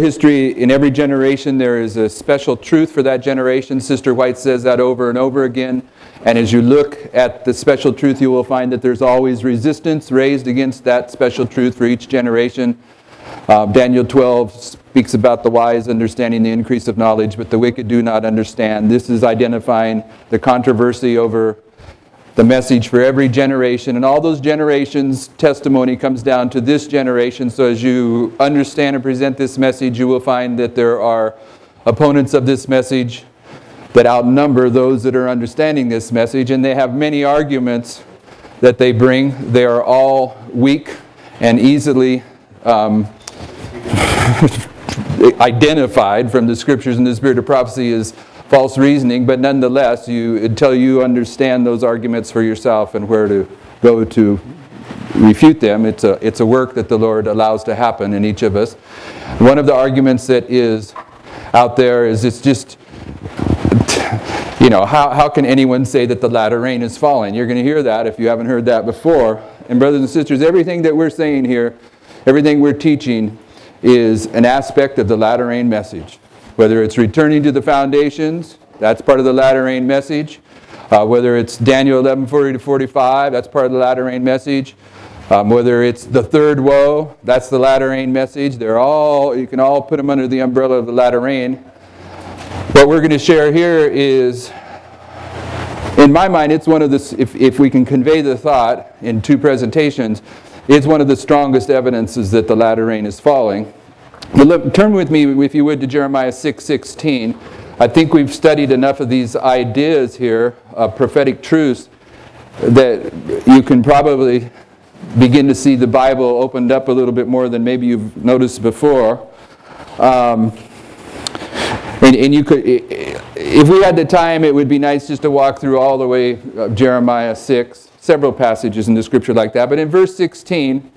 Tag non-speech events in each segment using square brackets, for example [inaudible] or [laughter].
history in every generation there is a special truth for that generation. Sister white says that over and over again. And as you look at the special truth you will find that there's always resistance raised against that special truth for each generation. Uh, daniel 12 speaks about the wise understanding the increase of knowledge but the wicked do not understand. This is identifying the controversy over the message for every generation. And all those generations' testimony comes down to this generation. So as you understand and present this message, you will find that there are opponents of this message that outnumber those that are understanding this message. And they have many arguments that they bring. They are all weak and easily um, [laughs] identified from the scriptures and the spirit of prophecy as false reasoning, but nonetheless, you, until you understand those arguments for yourself and where to go to refute them, it's a, it's a work that the Lord allows to happen in each of us. One of the arguments that is out there is it's just, [laughs] you know, how, how can anyone say that the latter rain is falling? You're going to hear that if you haven't heard that before. And brothers and sisters, everything that we're saying here, everything we're teaching is an aspect of the latter rain message. Whether it's returning to the foundations, that's part of the latter rain message. Uh, whether it's Daniel 11, 40 to 45, that's part of the latter rain message. Um, whether it's the third woe, that's the latter rain message. They're all, you can all put them under the umbrella of the latter rain. What we're going to share here is, in my mind, it's one of the, if, if we can convey the thought in two presentations, it's one of the strongest evidences that the latter rain is falling. But turn with me, if you would, to Jeremiah 6.16. I think we've studied enough of these ideas here, uh, prophetic truths, that you can probably begin to see the Bible opened up a little bit more than maybe you've noticed before. Um, and, and, you could, if we had the time, it would be nice just to walk through all the way of Jeremiah 6, several passages in the scripture like that. But in verse 16,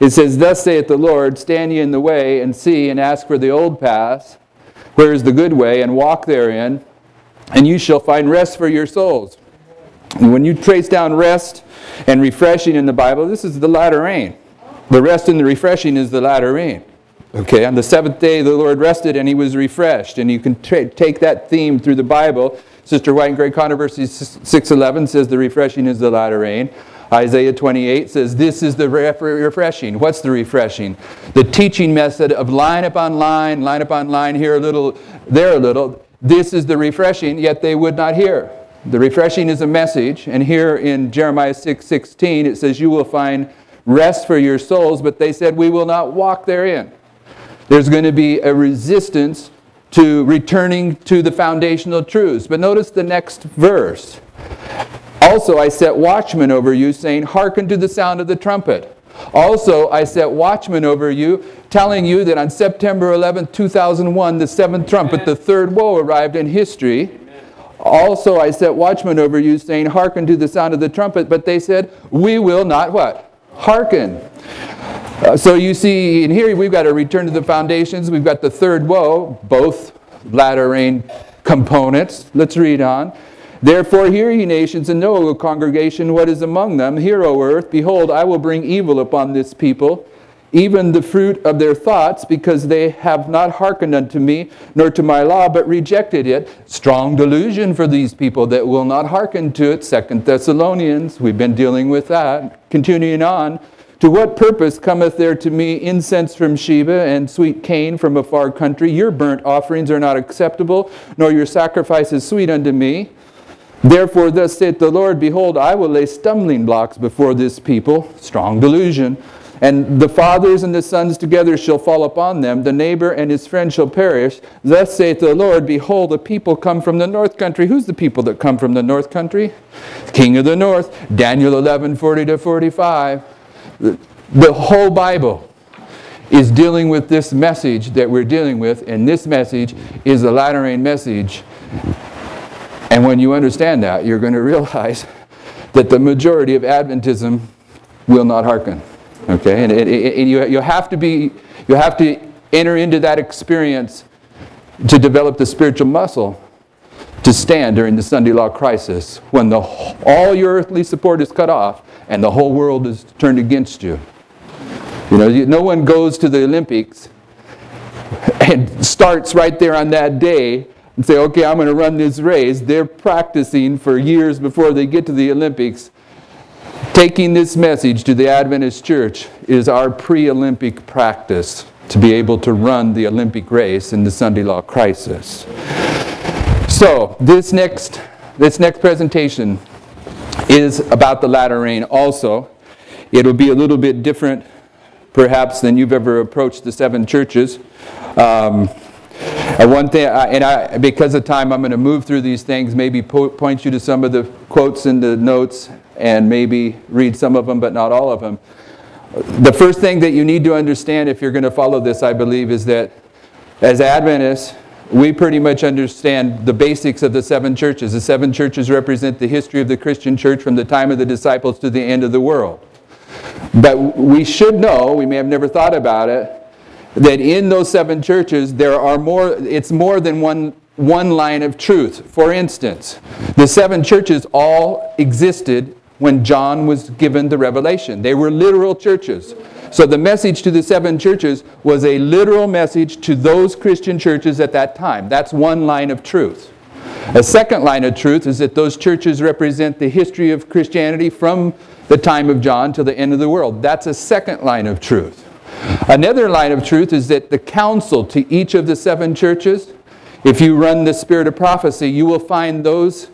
it says, Thus saith the Lord, stand ye in the way, and see, and ask for the old path, where is the good way, and walk therein, and you shall find rest for your souls. And when you trace down rest and refreshing in the Bible, this is the latter rain. The rest and the refreshing is the latter rain. Okay, on the seventh day the Lord rested and he was refreshed. And you can take that theme through the Bible. Sister White in Great Controversy 6.11 says the refreshing is the latter rain. Isaiah 28 says, This is the refreshing. What's the refreshing? The teaching method of line upon line, line upon line, here a little, there a little. This is the refreshing, yet they would not hear. The refreshing is a message, and here in Jeremiah 6 16, it says, You will find rest for your souls, but they said, We will not walk therein. There's going to be a resistance to returning to the foundational truths. But notice the next verse. Also, I set watchmen over you, saying, Hearken to the sound of the trumpet. Also, I set watchmen over you, telling you that on September 11, 2001, the seventh trumpet, the third woe, arrived in history. Also, I set watchmen over you, saying, Hearken to the sound of the trumpet. But they said, We will not what? Hearken. Uh, so you see, in here we've got to return to the foundations. We've got the third woe, both latter rain components. Let's read on. Therefore, hear ye nations, and know, O congregation, what is among them. Hear, O earth, behold, I will bring evil upon this people, even the fruit of their thoughts, because they have not hearkened unto me, nor to my law, but rejected it. Strong delusion for these people that will not hearken to it. Second Thessalonians, we've been dealing with that. Continuing on. To what purpose cometh there to me incense from Sheba and sweet cane from a far country? Your burnt offerings are not acceptable, nor your sacrifices sweet unto me. Therefore, thus saith the Lord, Behold, I will lay stumbling blocks before this people, strong delusion, and the fathers and the sons together shall fall upon them, the neighbor and his friend shall perish. Thus saith the Lord, Behold, the people come from the north country. Who's the people that come from the north country? King of the north, Daniel 11, 40 to 45. The, whole Bible is dealing with this message that we're dealing with, and this message is the latter rain message and when you understand that, you're going to realize [laughs] that the majority of Adventism will not hearken. Okay? And, it, it, and you, you, have to be, you have to enter into that experience to develop the spiritual muscle to stand during the Sunday law crisis when the, all your earthly support is cut off and the whole world is turned against you. You know, no one goes to the Olympics [laughs] and starts right there on that day and say, okay, I'm going to run this race, they're practicing for years before they get to the Olympics. Taking this message to the Adventist church is our pre Olympic practice to be able to run the Olympic race in the Sunday law crisis. So, this next, this next presentation is about the latter rain also. It'll be a little bit different, perhaps, than you've ever approached the seven churches. Um, and one thing, and I, because of time, I'm going to move through these things, maybe po point you to some of the quotes in the notes, and maybe read some of them, but not all of them. The first thing that you need to understand if you're going to follow this, I believe, is that as Adventists, we pretty much understand the basics of the seven churches. The seven churches represent the history of the Christian church from the time of the disciples to the end of the world. But we should know, we may have never thought about it, that in those seven churches there are more, it's more than one, one line of truth. For instance, the seven churches all existed when John was given the revelation. They were literal churches. So the message to the seven churches was a literal message to those Christian churches at that time. That's one line of truth. A second line of truth is that those churches represent the history of Christianity from the time of John to the end of the world. That's a second line of truth. Another line of truth is that the counsel to each of the seven churches, if you run the spirit of prophecy, you will find those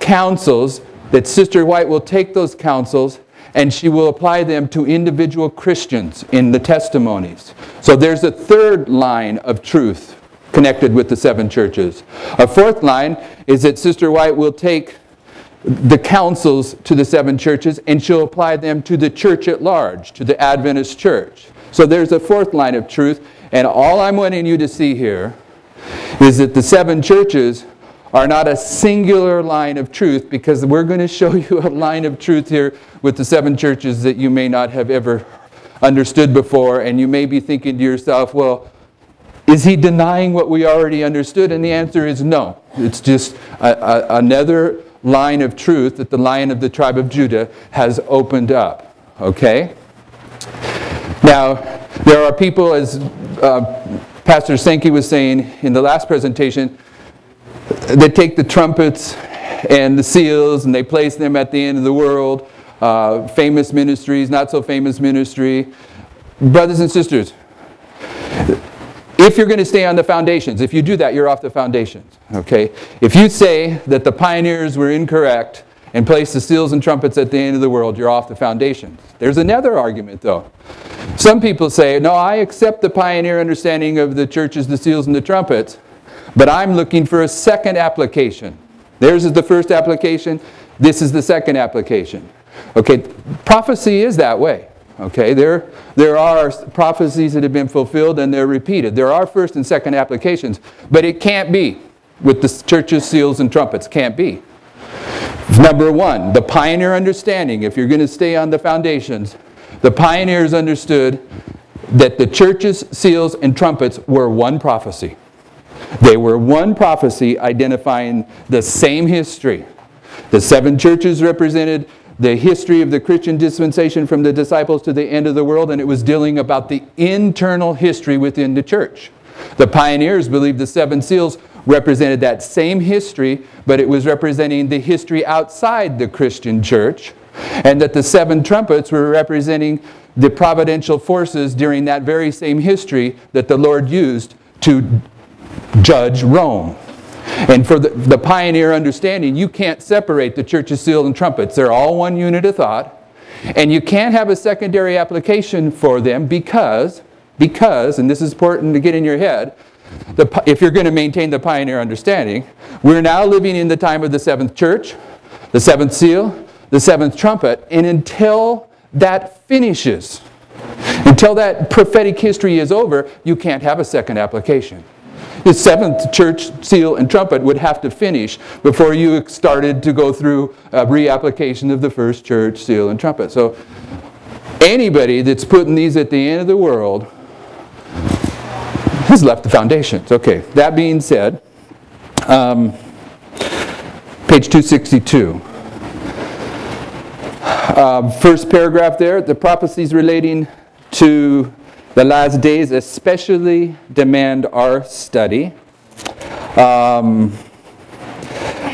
counsels that Sister White will take those counsels and she will apply them to individual Christians in the testimonies. So there's a third line of truth connected with the seven churches. A fourth line is that Sister White will take the counsels to the seven churches and she'll apply them to the church at large, to the Adventist church. So there's a fourth line of truth, and all I'm wanting you to see here is that the seven churches are not a singular line of truth because we're going to show [laughs] you a line of truth here with the seven churches that you may not have ever understood before. And you may be thinking to yourself, well, is he denying what we already understood? And the answer is no. It's just a, a, another line of truth that the lion of the tribe of Judah has opened up. Okay? Now, there are people, as uh, Pastor Sankey was saying in the last presentation, that take the trumpets and the seals and they place them at the end of the world. Uh, famous ministries, not so famous ministry. Brothers and sisters, if you're going to stay on the foundations, if you do that, you're off the foundations. Okay? If you say that the pioneers were incorrect and place the seals and trumpets at the end of the world, you're off the foundations. There's another argument, though. Some people say, no, I accept the pioneer understanding of the churches, the seals, and the trumpets, but I'm looking for a second application. Theirs is the first application. This is the second application. Okay, prophecy is that way. Okay, there, there are prophecies that have been fulfilled and they're repeated. There are first and second applications, but it can't be with the churches, seals, and trumpets. Can't be. Number one, the pioneer understanding, if you're going to stay on the foundations, the pioneers understood that the churches, seals, and trumpets were one prophecy. They were one prophecy identifying the same history. The seven churches represented the history of the Christian dispensation from the disciples to the end of the world, and it was dealing about the internal history within the church. The pioneers believed the seven seals represented that same history, but it was representing the history outside the Christian church, and that the seven trumpets were representing the providential forces during that very same history that the Lord used to judge Rome. And for the, the pioneer understanding, you can't separate the church's seal and trumpets. They're all one unit of thought. And you can't have a secondary application for them because, because, and this is important to get in your head, the, if you're going to maintain the pioneer understanding, we're now living in the time of the seventh church, the seventh seal, the seventh trumpet, and until that finishes, until that prophetic history is over, you can't have a second application. The seventh church seal and trumpet would have to finish before you started to go through a reapplication of the first church seal and trumpet. So anybody that's putting these at the end of the world has left the foundations. Okay, that being said, um, page 262. Uh, first paragraph there, the prophecies relating to The last days especially demand our study. Um,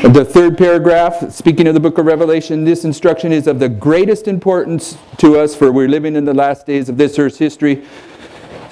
the third paragraph, speaking of the book of Revelation, this instruction is of the greatest importance to us, for we're living in the last days of this earth's history.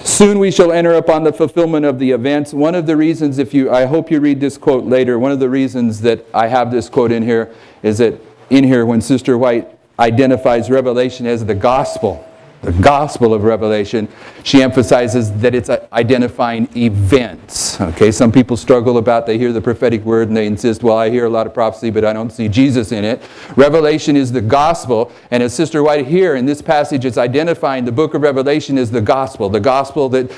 Soon we shall enter upon the fulfillment of the events. One of the reasons, if you, I hope you read this quote later, one of the reasons that I have this quote in here is that in here, when Sister White identifies Revelation as the gospel, the Gospel of Revelation, she emphasizes that it's identifying events. Okay, some people struggle about they hear the prophetic word and they insist, well, I hear a lot of prophecy, but I don't see Jesus in it. Revelation is the gospel, and as Sister White here in this passage is identifying the book of Revelation as the gospel, the gospel that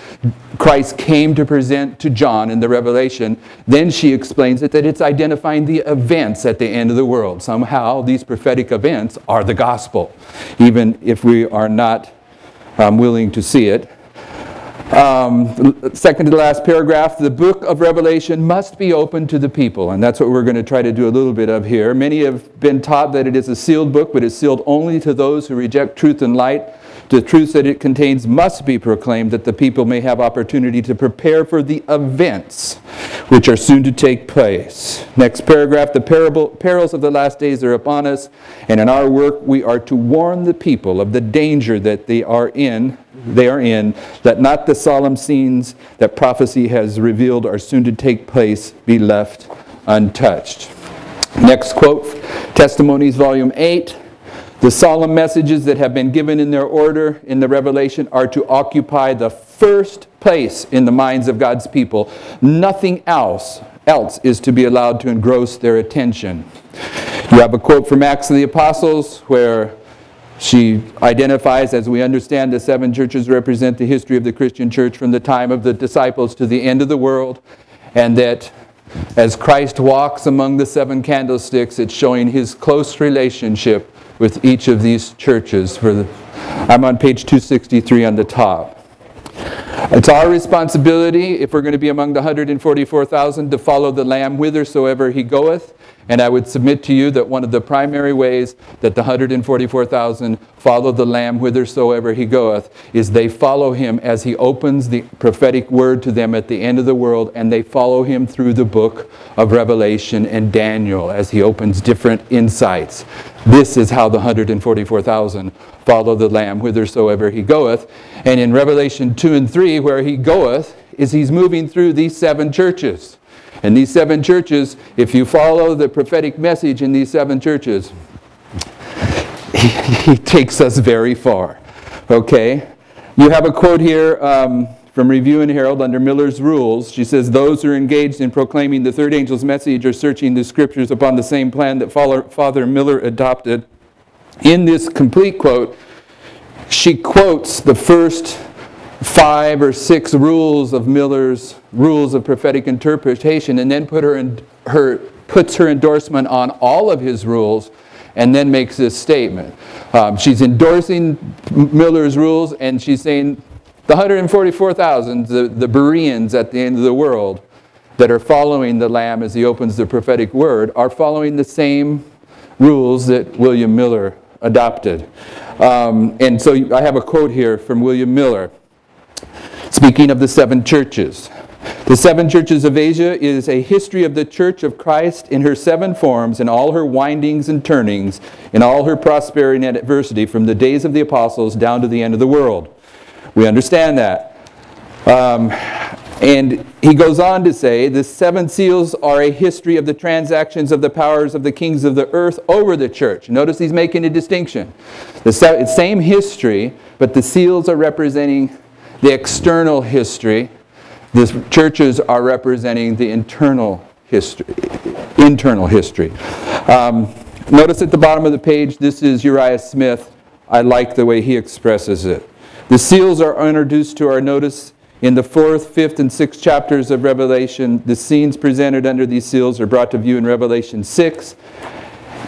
Christ came to present to John in the Revelation. Then she explains it that it's identifying the events at the end of the world. Somehow these prophetic events are the gospel, even if we are not I'm willing to see it. Um, second to the last paragraph, the book of Revelation must be open to the people, and that's what we're going to try to do a little bit of here. Many have been taught that it is a sealed book, but it's sealed only to those who reject truth and light. The truths that it contains must be proclaimed that the people may have opportunity to prepare for the events which are soon to take place. Next paragraph the parable, perils of the last days are upon us, and in our work we are to warn the people of the danger that they are in. They are in, that not the solemn scenes that prophecy has revealed are soon to take place be left untouched. Next quote Testimonies, Volume 8. The solemn messages that have been given in their order in the Revelation are to occupy the first place in the minds of God's people. Nothing else else is to be allowed to engross their attention. You have a quote from Acts of the Apostles where she identifies, as we understand, the seven churches represent the history of the Christian church from the time of the disciples to the end of the world, and that as Christ walks among the seven candlesticks, it's showing his close relationship with each of these churches. For the, I'm on page 263 on the top. It's our responsibility, if we're going to be among the 144,000, to follow the Lamb whithersoever he goeth. And I would submit to you that one of the primary ways that the 144,000 follow the Lamb whithersoever he goeth is they follow him as he opens the prophetic word to them at the end of the world, and they follow him through the book of Revelation and Daniel as he opens different insights. This is how the 144,000 follow the Lamb whithersoever he goeth. And in Revelation 2 and 3, where he goeth, is he's moving through these seven churches. And these seven churches, if you follow the prophetic message in these seven churches, he, [laughs] he takes us very far. Okay? You have a quote here um, from Review and Herald under Miller's rules. She says, Those who are engaged in proclaiming the third angel's message are searching the scriptures upon the same plan that Father Miller adopted. In this complete quote, she quotes the first five or six rules of Miller's rules of prophetic interpretation and then put her, in, her, puts her endorsement on all of his rules and then makes this statement. Um, she's endorsing Miller's rules and she's saying the 144,000, the, the Bereans at the end of the world that are following the Lamb as he opens the prophetic word are following the same rules that William Miller adopted. Um, and so I have a quote here from William Miller. Speaking of the seven churches, the seven churches of Asia is a history of the church of Christ in her seven forms, in all her windings and turnings, in all her prosperity and adversity, from the days of the apostles down to the end of the world. We understand that. Um, and he goes on to say the seven seals are a history of the transactions of the powers of the kings of the earth over the church. Notice he's making a distinction. The same history, but the seals are representing the external history. The churches are representing the internal history. Internal history. Um, notice at the bottom of the page, this is Uriah Smith. I like the way he expresses it. The seals are introduced to our notice in the fourth, fifth, and sixth chapters of Revelation. The scenes presented under these seals are brought to view in Revelation 6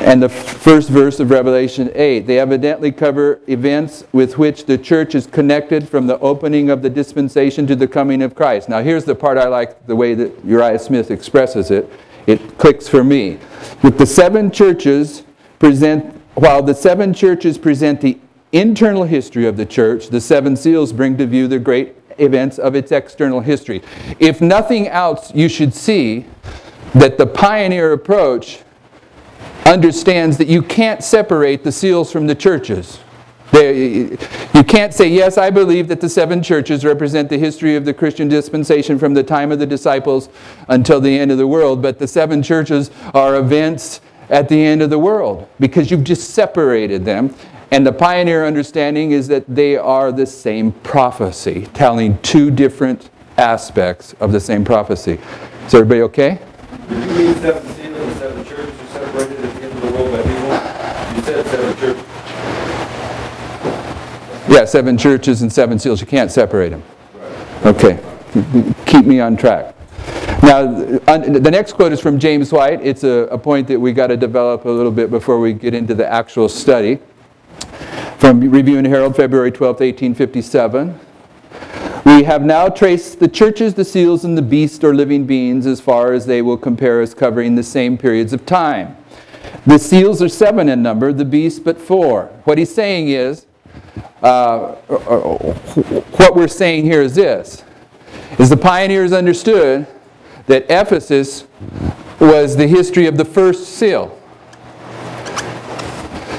and the first verse of Revelation 8. They evidently cover events with which the church is connected from the opening of the dispensation to the coming of Christ. Now, here's the part I like the way that Uriah Smith expresses it. It clicks for me. With the seven churches present, while the seven churches present the internal history of the church, the seven seals bring to view the great events of its external history. If nothing else, you should see that the pioneer approach understands that you can't separate the seals from the churches. They, you can't say, yes, I believe that the seven churches represent the history of the Christian dispensation from the time of the disciples until the end of the world, but the seven churches are events at the end of the world because you've just separated them. And the pioneer understanding is that they are the same prophecy, telling two different aspects of the same prophecy. Is everybody okay? You mean seven seals and seven churches are separated at the end of the world by people? You said seven churches. Yeah, seven churches and seven seals. You can't separate them. Okay. Keep me on track. Now, the next quote is from James White. It's a, a point that we got to develop a little bit before we get into the actual study. From Review and Herald, February 12, 1857. We have now traced the churches, the seals, and the beast or living beings as far as they will compare as covering the same periods of time. The seals are seven in number, the beast but four. What he's saying is, uh, what we're saying here is this, is the pioneers understood that Ephesus was the history of the first seal,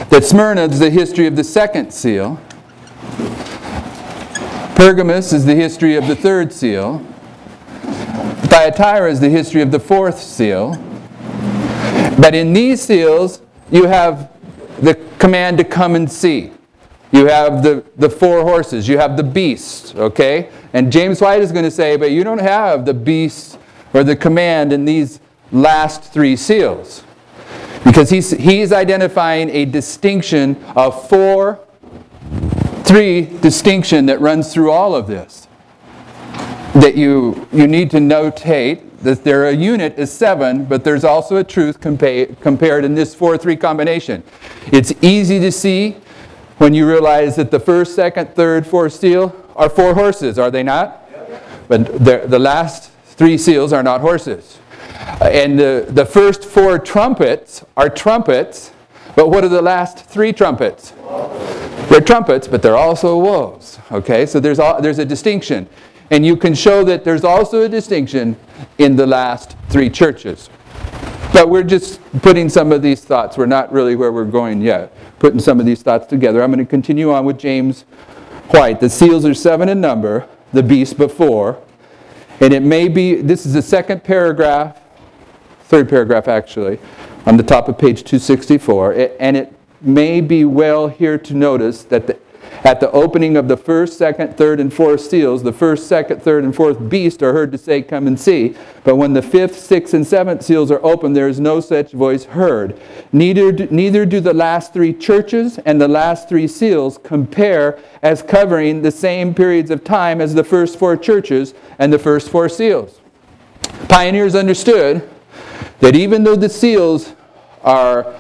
that Smyrna is the history of the second seal, Pergamus is the history of the third seal, Thyatira is the history of the fourth seal, but in these seals you have the command to come and see. You have the, the four horses. You have the beast, okay? And James White is going to say, but you don't have the beast or the command in these last three seals. Because he's, he's identifying a distinction of four, three distinction that runs through all of this. That you, you need to notate that there a unit is seven, but there's also a truth compa- compared in this 4-3 combination. It's easy to see when you realize that the first, second, third, fourth seal are four horses, are they not? But the last three seals are not horses. Uh, and the, the first four trumpets are trumpets, but what are the last three trumpets? They're trumpets, but they're also woes. Okay, so there's, a, there's a distinction. And you can show that there's also a distinction in the last three churches. But we're just putting some of these thoughts. We're not really where we're going yet. Putting some of these thoughts together. I'm going to continue on with James White. The seals are seven in number, the beast before. And it may be, this is the second paragraph, third paragraph actually, on the top of page 264. It, and it may be well here to notice that the at the opening of the first, second, third, and fourth seals, the first, second, third, and fourth beast are heard to say, Come and see. But when the fifth, sixth, and seventh seals are opened, there is no such voice heard. Neither do, neither do the last three churches and the last three seals compare as covering the same periods of time as the first four churches and the first four seals. Pioneers understood that even though the seals are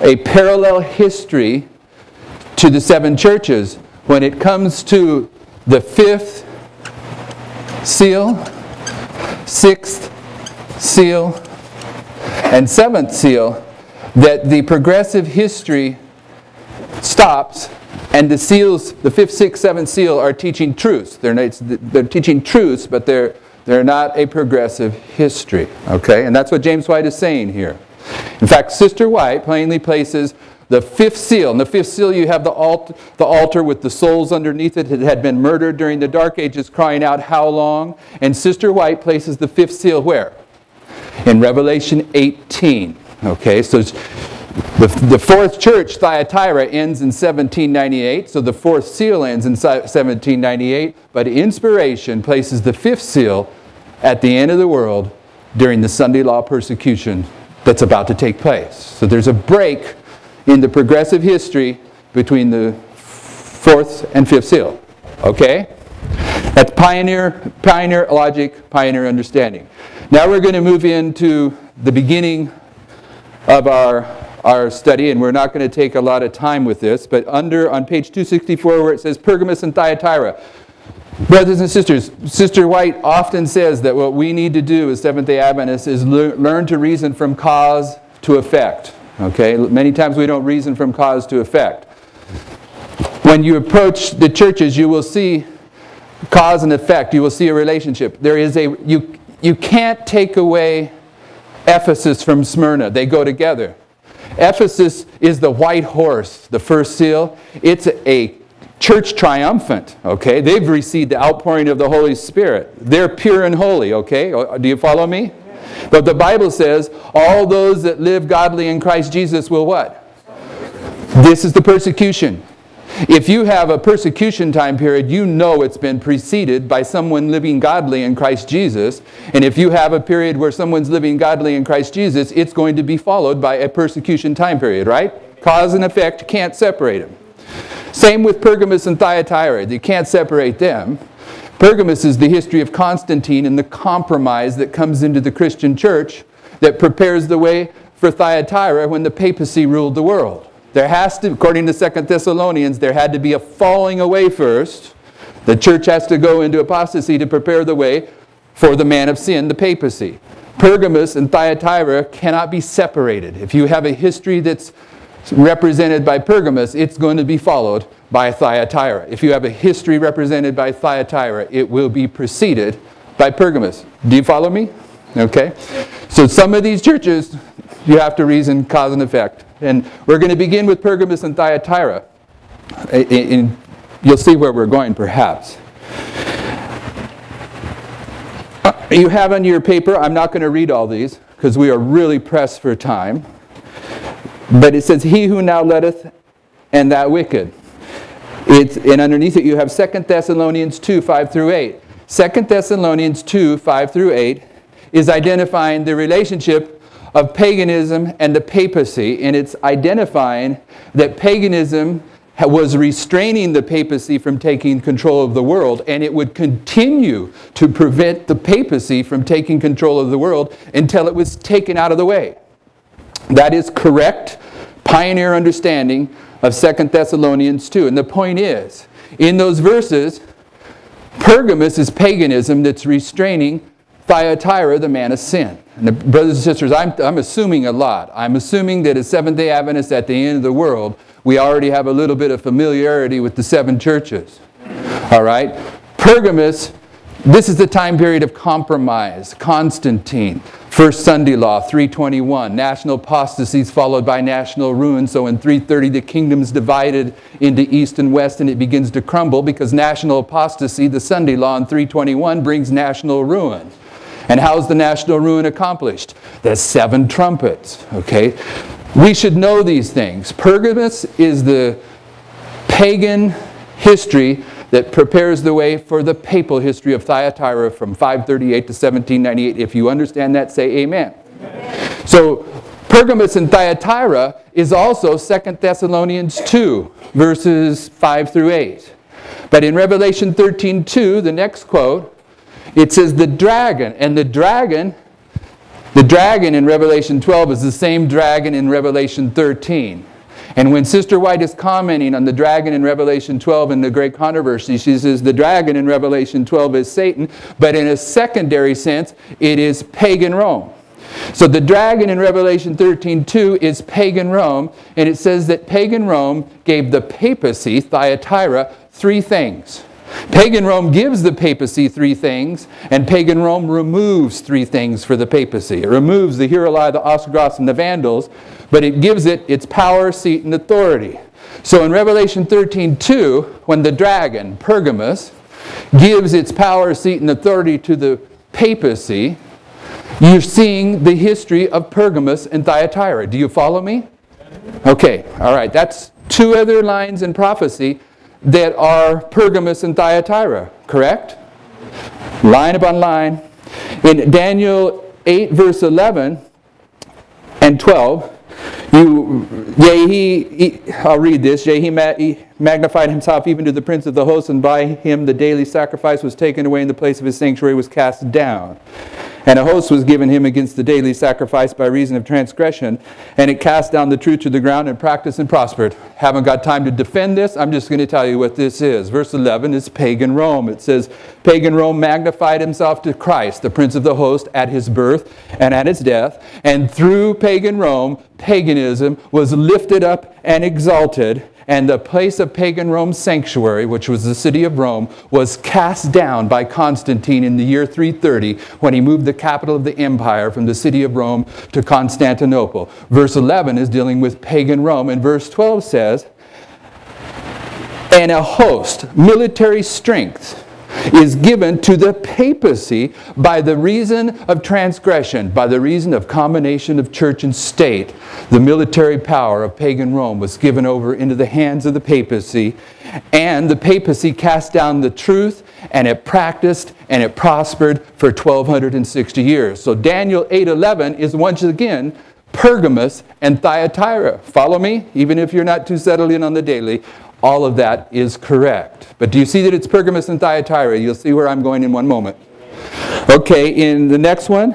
a parallel history to the seven churches. When it comes to the fifth seal, sixth seal, and seventh seal, that the progressive history stops and the seals, the fifth, sixth, seventh seal, are teaching truths. They're, not, they're teaching truths, but they're, they're not a progressive history. Okay? And that's what James White is saying here. In fact, Sister White plainly places the fifth seal. In the fifth seal, you have the, alt- the altar with the souls underneath it that had been murdered during the Dark Ages, crying out, How long? And Sister White places the fifth seal where? In Revelation 18. Okay, so the, the fourth church, Thyatira, ends in 1798, so the fourth seal ends in 1798, but inspiration places the fifth seal at the end of the world during the Sunday law persecution that's about to take place. So there's a break in the progressive history between the fourth and fifth seal. Okay? That's pioneer, pioneer logic, pioneer understanding. Now we're going to move into the beginning of our, our study, and we're not going to take a lot of time with this, but under on page 264 where it says Pergamus and Thyatira. Brothers and sisters, Sister White often says that what we need to do as Seventh day Adventists is learn to reason from cause to effect. Okay? Many times we don't reason from cause to effect. when you approach the churches, you will see cause and effect. You will see a relationship. There is a you you can't take away Ephesus from Smyrna. They go together. Ephesus is the white horse, the first seal. It's a church triumphant, okay? They've received the outpouring of the Holy Spirit. They're pure and holy, okay? Uh, do you follow me? But the Bible says, all those that live godly in Christ Jesus will what? This is the persecution. If you have a persecution time period, you know it's been preceded by someone living godly in Christ Jesus. And if you have a period where someone's living godly in Christ Jesus, it's going to be followed by a persecution time period, right? Cause and effect can't separate them. Same with Pergamus and Thyatira. You can't separate them. Pergamus is the history of Constantine and the compromise that comes into the Christian church that prepares the way for Thyatira when the papacy ruled the world. There has to, according to Second Thessalonians, there had to be a falling away first. The church has to go into apostasy to prepare the way for the man of sin, the papacy. Pergamus and Thyatira cannot be separated. If you have a history that's represented by Pergamus, it's going to be followed by Thyatira. If you have a history represented by Thyatira, it will be preceded by Pergamus. Do you follow me? Okay. So some of these churches, you have to reason cause and effect. And we're going to begin with Pergamus and Thyatira. And you'll see where we're going, perhaps. Uh, you have on your paper, I'm not going to read all these because we are really pressed for time. But it says, He who now letteth and that wicked. It's, and underneath it you have 2 Thessalonians 2, 5 through 8. 2 Thessalonians 2, 5 through 8 is identifying the relationship of paganism and the papacy, and it's identifying that paganism was restraining the papacy from taking control of the world, and it would continue to prevent the papacy from taking control of the world until it was taken out of the way. That is correct pioneer understanding of Second Thessalonians 2. And the point is, in those verses, Pergamus is paganism that's restraining Thyatira, the man of sin. And the, brothers and sisters, I'm, I'm assuming a lot. I'm assuming that as Seventh day Adventists at the end of the world, we already have a little bit of familiarity with the seven churches. All right? Pergamus, this is the time period of compromise. Constantine, First Sunday Law, 321. National apostasies followed by national ruin. So in 330, the kingdom's divided into east and west and it begins to crumble because national apostasy, the Sunday Law in 321, brings national ruin. And how's the national ruin accomplished? There's seven trumpets, okay? We should know these things. Pergamus is the pagan history that prepares the way for the papal history of Thyatira from 538 to 1798. If you understand that, say amen. amen. So Pergamus and Thyatira is also 2 Thessalonians 2, verses 5 through 8. But in Revelation 13, 2, the next quote, it says the dragon, and the dragon, the dragon in Revelation 12 is the same dragon in Revelation 13. And when Sister White is commenting on the dragon in Revelation 12 and the great controversy, she says the dragon in Revelation 12 is Satan, but in a secondary sense, it is pagan Rome. So the dragon in Revelation 13 2 is pagan Rome, and it says that pagan Rome gave the papacy, Thyatira, three things. Pagan Rome gives the papacy three things, and pagan Rome removes three things for the papacy. It removes the Heruli, the Ostrogoths, and the Vandals, but it gives it its power, seat, and authority. So in Revelation 13 2, when the dragon, Pergamus, gives its power, seat, and authority to the papacy, you're seeing the history of Pergamus and Thyatira. Do you follow me? Okay, all right. That's two other lines in prophecy that are Pergamus and Thyatira, correct? Line upon line. In Daniel 8, verse 11 and 12, you, yea, he, he, I'll read this. Yea, he, ma he magnified himself even to the prince of the host, and by him the daily sacrifice was taken away, and the place of his sanctuary was cast down. And a host was given him against the daily sacrifice by reason of transgression, and it cast down the truth to the ground and practiced and prospered. Haven't got time to defend this. I'm just going to tell you what this is. Verse 11 is pagan Rome. It says, Pagan Rome magnified himself to Christ, the prince of the host, at his birth and at his death. And through pagan Rome, paganism was lifted up and exalted and the place of pagan Rome's sanctuary, which was the city of Rome, was cast down by Constantine in the year 330 when he moved the capital of the empire from the city of Rome to Constantinople. Verse 11 is dealing with pagan Rome, and verse 12 says, And a host, military strength, is given to the papacy by the reason of transgression, by the reason of combination of church and state. The military power of pagan Rome was given over into the hands of the papacy, and the papacy cast down the truth, and it practiced and it prospered for 1260 years. So Daniel 8:11 is once again Pergamus and Thyatira. Follow me, even if you're not too settled in on the daily all of that is correct. But do you see that it's Pergamus and Thyatira? You'll see where I'm going in one moment. Okay, in the next one.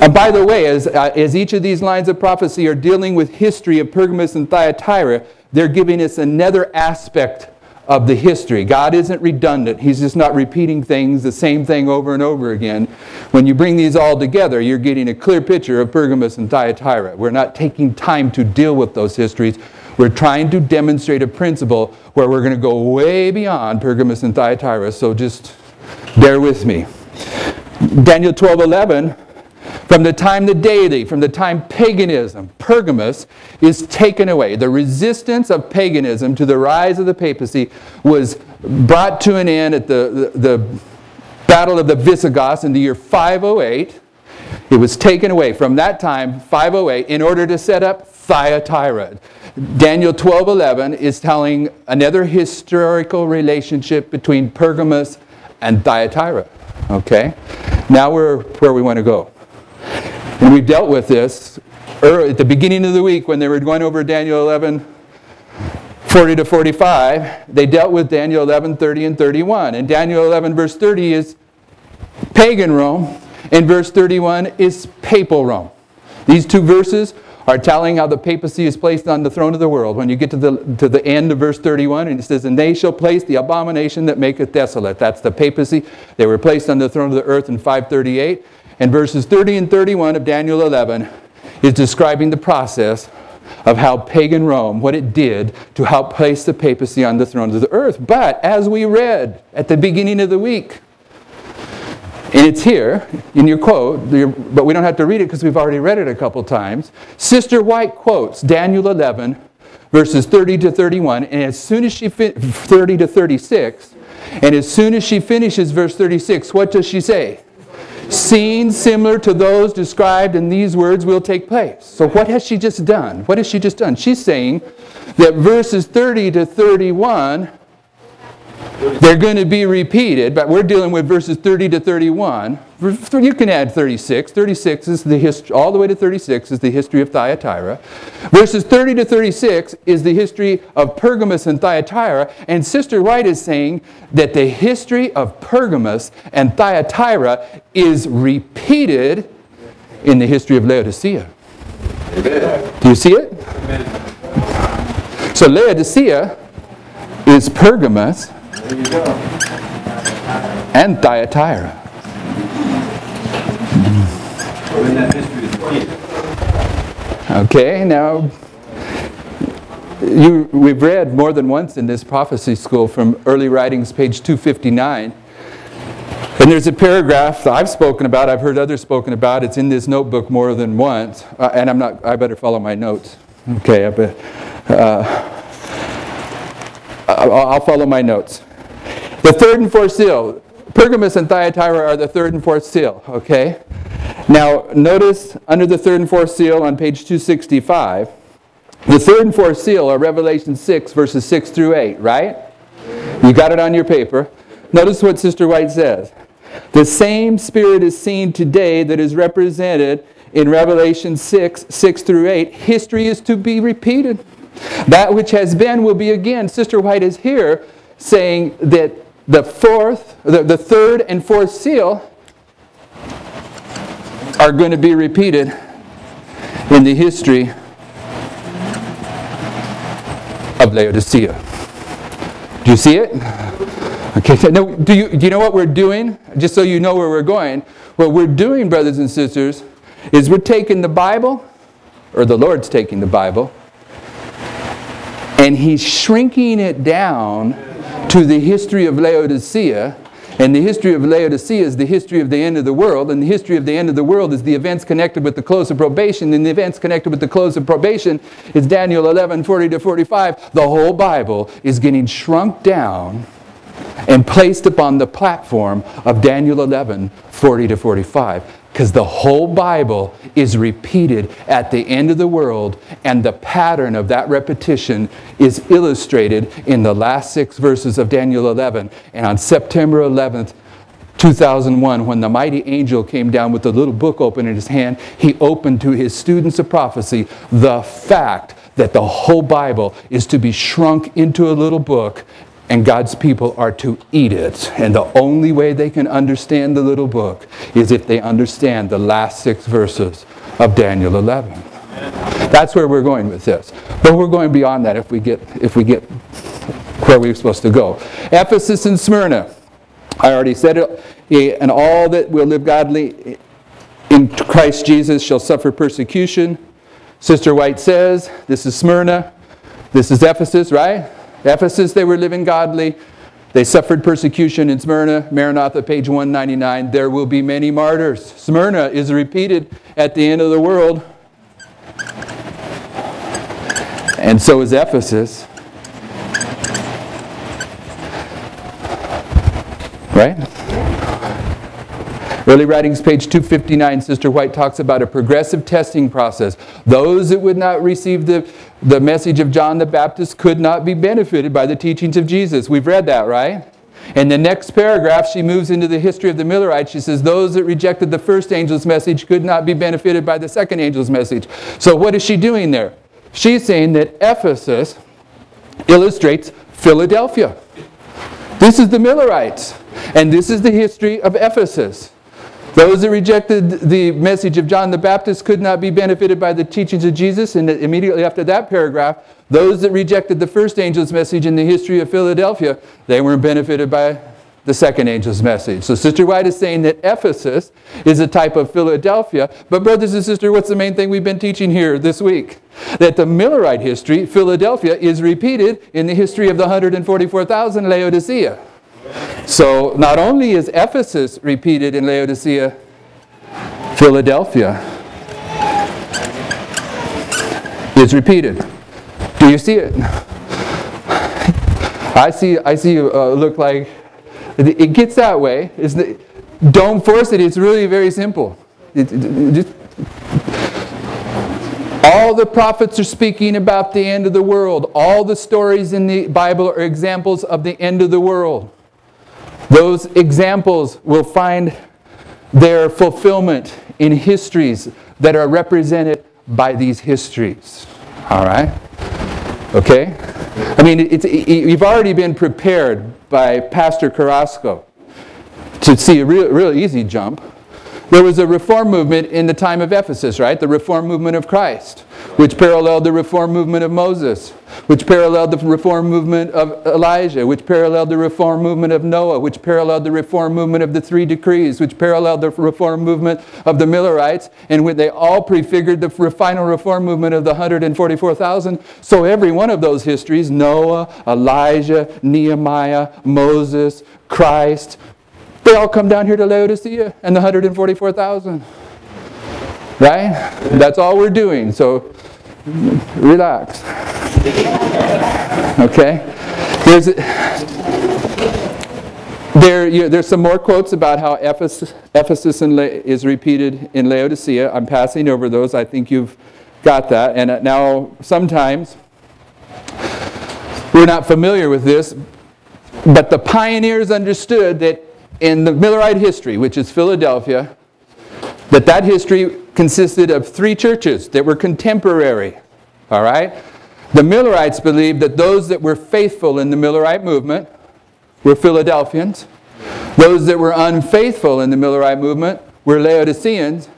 And by the way, as, uh, as each of these lines of prophecy are dealing with history of Pergamus and Thyatira, they're giving us another aspect of the history. God isn't redundant. He's just not repeating things, the same thing over and over again. When you bring these all together, you're getting a clear picture of Pergamus and Thyatira. We're not taking time to deal with those histories. We're trying to demonstrate a principle where we're going to go way beyond Pergamus and Thyatira, so just bear with me. Daniel 12 11, from the time the daily, from the time paganism, Pergamus, is taken away. The resistance of paganism to the rise of the papacy was brought to an end at the, the, the Battle of the Visigoths in the year 508. It was taken away from that time, 508, in order to set up Thyatira. Daniel 12:11 is telling another historical relationship between Pergamus and Thyatira. Okay? Now we're where we want to go. And we dealt with this at the beginning of the week when they were going over Daniel 11 40 to 45, they dealt with Daniel 11 30 and 31. And Daniel 11 verse 30 is pagan Rome, and verse 31 is papal Rome. These two verses are telling how the papacy is placed on the throne of the world. When you get to the, to the end of verse 31, and it says, And they shall place the abomination that maketh desolate. That's the papacy. They were placed on the throne of the earth in 538. And verses 30 and 31 of Daniel 11 is describing the process of how pagan Rome, what it did to help place the papacy on the throne of the earth. But as we read at the beginning of the week, and it's here in your quote, but we don't have to read it because we've already read it a couple times. Sister White quotes Daniel 11, verses 30 to 31, and as soon as she, fin- 30 to 36, and as soon as she finishes verse 36, what does she say? Scenes similar to those described in these words will take place. So, what has she just done? What has she just done? She's saying that verses 30 to 31 they're going to be repeated, but we're dealing with verses 30 to 31. You can add 36. 36 is the history, all the way to 36 is the history of Thyatira. Verses 30 to 36 is the history of Pergamus and Thyatira. And Sister White is saying that the history of Pergamus and Thyatira is repeated in the history of Laodicea. Amen. Do you see it? Amen. So Laodicea is Pergamus and Thyatira. Okay, now you, we've read more than once in this prophecy school from early writings, page 259. And there's a paragraph that I've spoken about, I've heard others spoken about. It's in this notebook more than once. Uh, and I'm not, I better follow my notes. Okay, I uh, I'll follow my notes. The third and fourth seal. Pergamus and Thyatira are the third and fourth seal, okay? Now, notice under the third and fourth seal on page 265, the third and fourth seal are Revelation 6, verses 6 through 8, right? You got it on your paper. Notice what Sister White says. The same Spirit is seen today that is represented in Revelation 6, 6 through 8. History is to be repeated. That which has been will be again. Sister White is here saying that the fourth, the, the third and fourth seal are going to be repeated in the history of Laodicea. Do you see it? Okay, now, do you, do you know what we're doing? Just so you know where we're going. What we're doing, brothers and sisters, is we're taking the Bible, or the Lord's taking the Bible, And he's shrinking it down to the history of Laodicea. And the history of Laodicea is the history of the end of the world. And the history of the end of the world is the events connected with the close of probation. And the events connected with the close of probation is Daniel 11, 40 to 45. The whole Bible is getting shrunk down and placed upon the platform of Daniel 11, 40 to 45 because the whole Bible is repeated at the end of the world, and the pattern of that repetition is illustrated in the last six verses of Daniel 11. And on September 11th, 2001, when the mighty angel came down with the little book open in his hand, he opened to his students of prophecy the fact that the whole Bible is to be shrunk into a little book and God's people are to eat it. And the only way they can understand the little book is if they understand the last six verses of Daniel 11. That's where we're going with this. But we're going beyond that if we get, if we get where we're supposed to go. Ephesus and Smyrna. I already said it. And all that will live godly in Christ Jesus shall suffer persecution. Sister White says, this is Smyrna, this is Ephesus, right? Ephesus, they were living godly. They suffered persecution in Smyrna, Maranatha, page 199. There will be many martyrs. Smyrna is repeated at the end of the world. And so is Ephesus. Right? Early Writings, page 259, Sister White talks about a progressive testing process. Those that would not receive the, the message of John the Baptist could not be benefited by the teachings of Jesus. We've read that, right? In the next paragraph, she moves into the history of the Millerites. She says, Those that rejected the first angel's message could not be benefited by the second angel's message. So, what is she doing there? She's saying that Ephesus illustrates Philadelphia. This is the Millerites, and this is the history of Ephesus. Those that rejected the message of John the Baptist could not be benefited by the teachings of Jesus. And immediately after that paragraph, those that rejected the first angel's message in the history of Philadelphia, they weren't benefited by the second angel's message. So Sister White is saying that Ephesus is a type of Philadelphia. But brothers and sisters, what's the main thing we've been teaching here this week? That the Millerite history, Philadelphia, is repeated in the history of the 144,000 Laodicea. So not only is Ephesus repeated in Laodicea, Philadelphia is repeated. Do you see it? I see. I see you uh, look like it gets that way. The, don't force it. It's really very simple. It, it, just, all the prophets are speaking about the end of the world. All the stories in the Bible are examples of the end of the world. Those examples will find their fulfillment in histories that are represented by these histories. All right? Okay? I mean, it's, you've already been prepared by Pastor Carrasco to see a real, real easy jump. There was a reform movement in the time of Ephesus, right? The reform movement of Christ, which paralleled the reform movement of Moses, which paralleled the reform movement of Elijah, which paralleled the reform movement of Noah, which paralleled the reform movement of the three decrees, which paralleled the reform movement of the Millerites, and when they all prefigured the final reform movement of the 144,000. So every one of those histories, Noah, Elijah, Nehemiah, Moses, Christ, they all come down here to Laodicea and the 144,000. Right? That's all we're doing. So relax. Okay? There's, there, you, there's some more quotes about how Ephesus, Ephesus is repeated in Laodicea. I'm passing over those. I think you've got that. And uh, now, sometimes, we're not familiar with this, but the pioneers understood that in the Millerite history, which is Philadelphia, that that history consisted of three churches that were contemporary. All right? The Millerites believed that those that were faithful in the Millerite movement were Philadelphians. Those that were unfaithful in the Millerite movement were Laodiceans.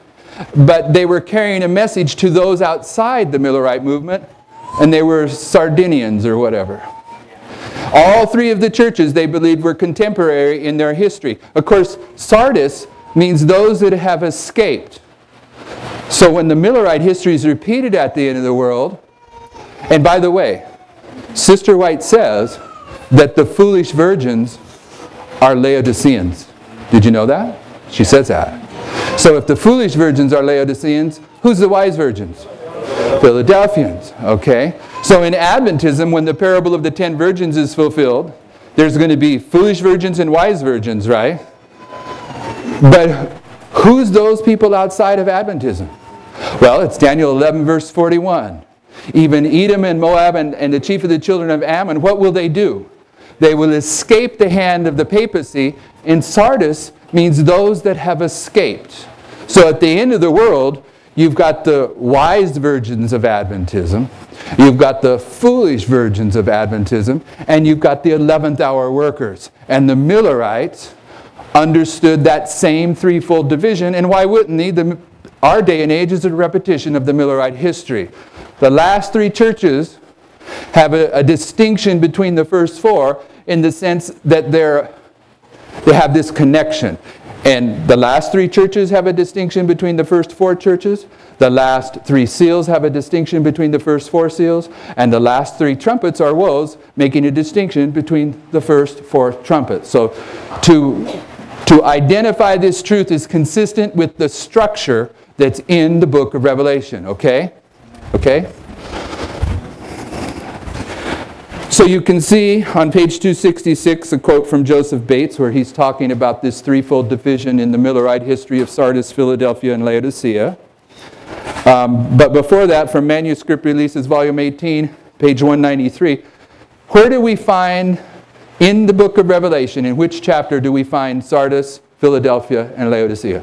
But they were carrying a message to those outside the Millerite movement, and they were Sardinians or whatever. All three of the churches they believed were contemporary in their history. Of course, Sardis means those that have escaped. So when the Millerite history is repeated at the end of the world, and by the way, Sister White says that the foolish virgins are Laodiceans. Did you know that? She says that. So if the foolish virgins are Laodiceans, who's the wise virgins? Philadelphians, okay? So in Adventism, when the parable of the ten virgins is fulfilled, there's going to be foolish virgins and wise virgins, right? But who's those people outside of Adventism? Well, it's Daniel 11, verse 41. Even Edom and Moab and, and the chief of the children of Ammon, what will they do? They will escape the hand of the papacy. In Sardis means those that have escaped. So at the end of the world, you've got the wise virgins of Adventism, you've got the foolish virgins of Adventism, and you've got the 11th hour workers. And the Millerites understood that same threefold division, and why wouldn't they? The, our day and age is a repetition of the Millerite history. The last three churches have a, a distinction between the first four in the sense that they're, they have this connection. And the last three churches have a distinction between the first four churches. The last three seals have a distinction between the first four seals. And the last three trumpets are woes, making a distinction between the first four trumpets. So to, to identify this truth is consistent with the structure that's in the book of Revelation, okay? Okay? So you can see on page 266 a quote from Joseph Bates where he's talking about this threefold division in the Millerite history of Sardis, Philadelphia, and Laodicea. Um, but before that, from Manuscript Releases, Volume 18, page 193, where do we find in the book of Revelation, in which chapter do we find Sardis, Philadelphia, and Laodicea?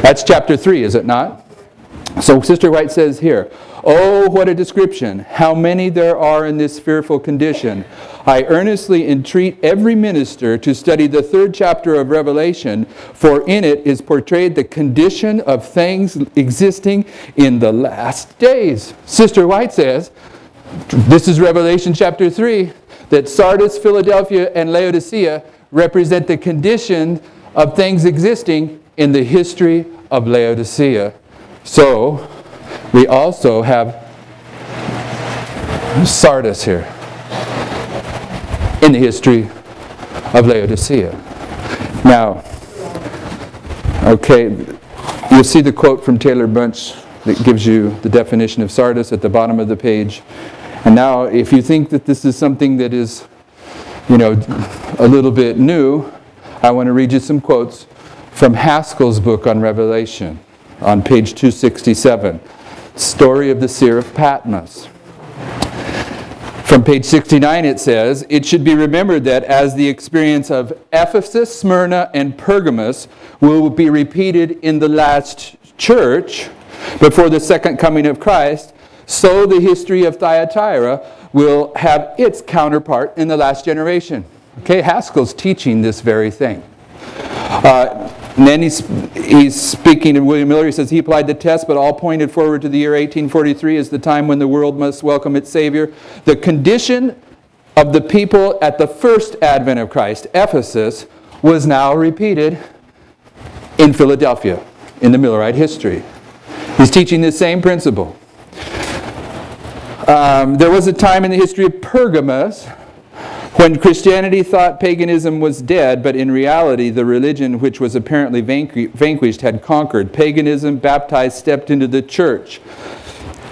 That's chapter 3, is it not? So Sister White says here, Oh, what a description! How many there are in this fearful condition. I earnestly entreat every minister to study the third chapter of Revelation, for in it is portrayed the condition of things existing in the last days. Sister White says, this is Revelation chapter 3, that Sardis, Philadelphia, and Laodicea represent the condition of things existing in the history of Laodicea. So, we also have Sardis here in the history of Laodicea. Now, okay, you'll see the quote from Taylor Bunch that gives you the definition of Sardis at the bottom of the page. And now, if you think that this is something that is, you know, a little bit new, I want to read you some quotes from Haskell's book on Revelation on page 267. Story of the Seer of Patmos. From page 69 it says, It should be remembered that as the experience of Ephesus, Smyrna, and Pergamos will be repeated in the last church before the second coming of Christ, so the history of Thyatira will have its counterpart in the last generation. Okay, Haskell's teaching this very thing. Uh, and then he's, he's speaking to William Miller. He says he applied the test, but all pointed forward to the year 1843 as the time when the world must welcome its Savior. The condition of the people at the first advent of Christ, Ephesus, was now repeated in Philadelphia in the Millerite history. He's teaching the same principle. Um, there was a time in the history of Pergamos when Christianity thought paganism was dead, but in reality, the religion which was apparently vanquished had conquered. Paganism, baptized, stepped into the church.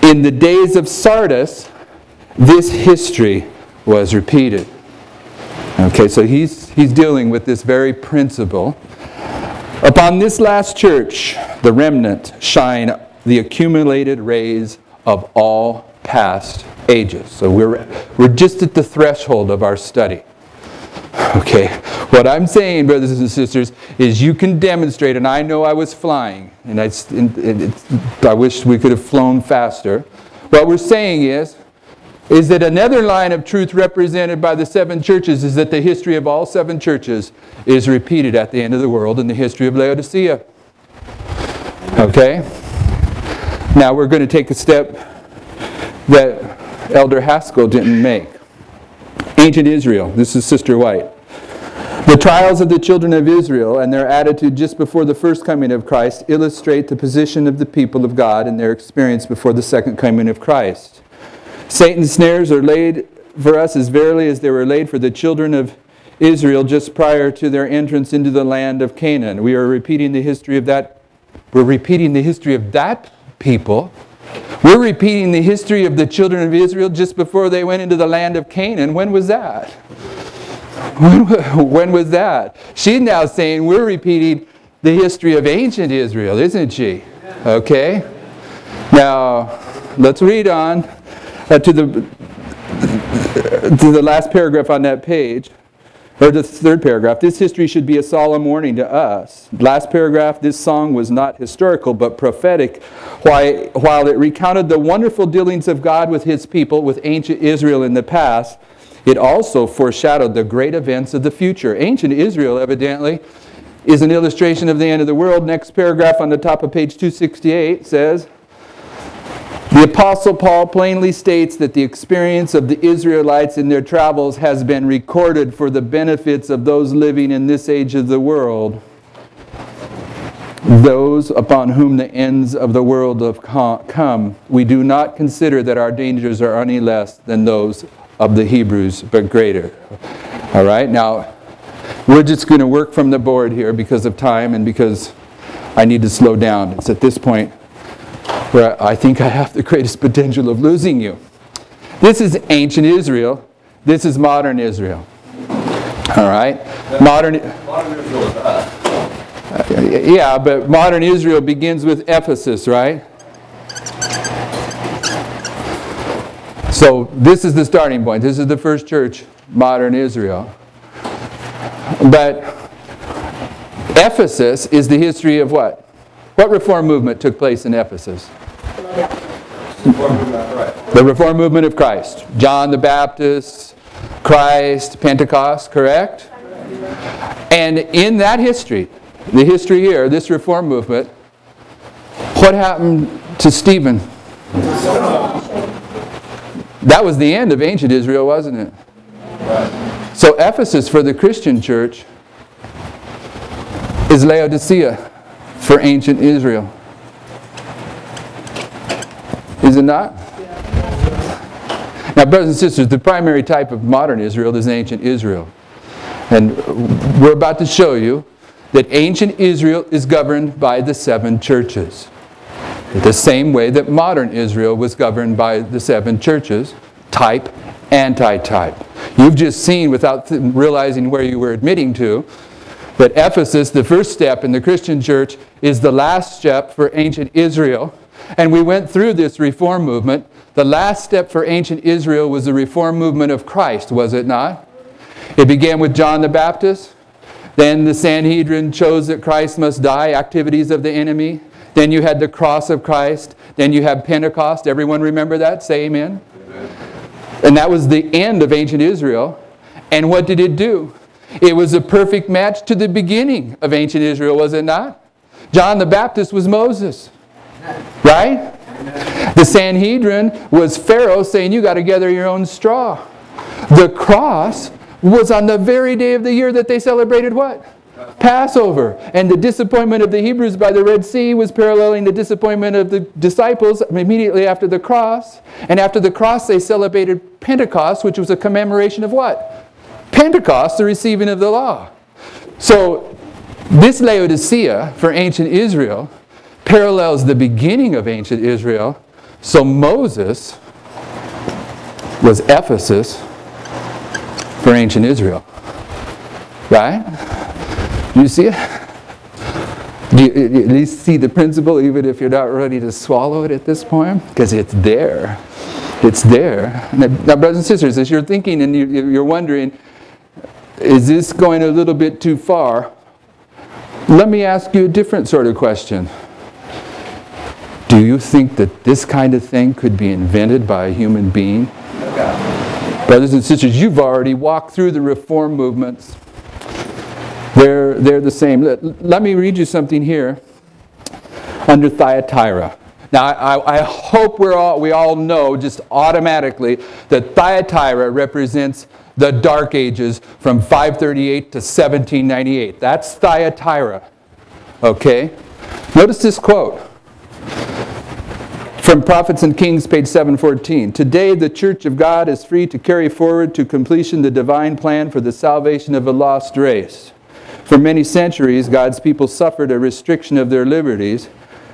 In the days of Sardis, this history was repeated. Okay, so he's, he's dealing with this very principle. Upon this last church, the remnant shine the accumulated rays of all past ages. So we're, we're just at the threshold of our study. Okay, what I'm saying, brothers and sisters, is you can demonstrate, and I know I was flying, and I, I wish we could have flown faster. What we're saying is, is that another line of truth represented by the seven churches is that the history of all seven churches is repeated at the end of the world in the history of Laodicea. Okay? Now we're going to take a step that Elder Haskell didn't make. Ancient Israel, this is Sister White. The trials of the children of Israel and their attitude just before the first coming of Christ illustrate the position of the people of God and their experience before the second coming of Christ. Satan's snares are laid for us as verily as they were laid for the children of Israel just prior to their entrance into the land of Canaan. We are repeating the history of that. We're repeating the history of that people. We're repeating the history of the children of Israel just before they went into the land of Canaan. When was that? When, was that? She's now saying we're repeating the history of ancient Israel, isn't she? Okay? Now, let's read on uh, to the to the last paragraph on that page, or the third paragraph. This history should be a solemn warning to us. Last paragraph, this song was not historical but prophetic, while it recounted the wonderful dealings of God with his people, with ancient Israel in the past. It also foreshadowed the great events of the future. Ancient Israel, evidently, is an illustration of the end of the world. Next paragraph on the top of page 268 says, the Apostle Paul plainly states that the experience of the Israelites in their travels has been recorded for the benefits of those living in this age of the world, those upon whom the ends of the world have come. We do not consider that our dangers are any less than those of the Hebrews, but greater. All right, now we're just going to work from the board here because of time and because I need to slow down. It's at this point where I think I have the greatest potential of losing you. This is ancient Israel. This is modern Israel. All right? Modern, modern Israel is us. yeah, but modern Israel begins with Ephesus, right? So this is the starting point. This is the first church, modern Israel. But Ephesus is the history of what? What reform movement took place in Ephesus? The reform movement of Christ. John the Baptist, Christ, Pentecost, correct? And in that history, the history here, this reform movement, what happened to Stephen? That was the end of ancient Israel, wasn't it? So Ephesus for the Christian church is Laodicea for ancient Israel. Is it not? Now, brothers and sisters, the primary type of modern Israel is ancient Israel. And we're about to show you that ancient Israel is governed by the seven churches. The same way that modern Israel was governed by the seven churches, type, anti-type. You've just seen, without realizing where you were admitting to, that Ephesus, the first step in the Christian church, is the last step for ancient Israel. And we went through this reform movement. The last step for ancient Israel was the reform movement of Christ, was it not? It began with John the Baptist. Then the Sanhedrin chose that Christ must die, activities of the enemy. Then you had the cross of Christ. Then you have Pentecost. Everyone remember that? Say amen. amen. And that was the end of ancient Israel. And what did it do? It was a perfect match to the beginning of ancient Israel, was it not? John the Baptist was Moses. Right? The Sanhedrin was Pharaoh saying, You got to gather your own straw. The cross was on the very day of the year that they celebrated what? Passover. And the disappointment of the Hebrews by the Red Sea was paralleling the disappointment of the disciples immediately after the cross. And after the cross, they celebrated Pentecost, which was a commemoration of what? Pentecost, the receiving of the law. So, this Laodicea for ancient Israel parallels the beginning of ancient Israel. So, Moses was Ephesus for ancient Israel. Right? You see it? Do you at least see the principle, even if you're not ready to swallow it at this point? Because it's there. It's there. Now, brothers and sisters, as you're thinking and you're wondering, is this going a little bit too far? Let me ask you a different sort of question. Do you think that this kind of thing could be invented by a human being? Brothers and sisters, you've already walked through the reform movements. They're, they're the same. Let, let me read you something here under Thyatira. Now, I, I, hope we're all, we all know just automatically that Thyatira represents the Dark Ages from 538 to 1798. That's Thyatira. Okay? Notice this quote From Prophets and Kings, page 714. Today, the church of God is free to carry forward to completion the divine plan for the salvation of a lost race. For many centuries, God's people suffered a restriction of their liberties.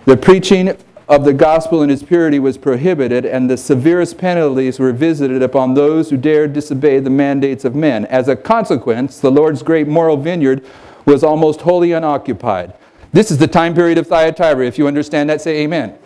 The preaching of the gospel in its purity was prohibited, and the severest penalties were visited upon those who dared disobey the mandates of men. As a consequence, the Lord's great moral vineyard was almost wholly unoccupied. This is the time period of Thyatira. If you understand that, say amen.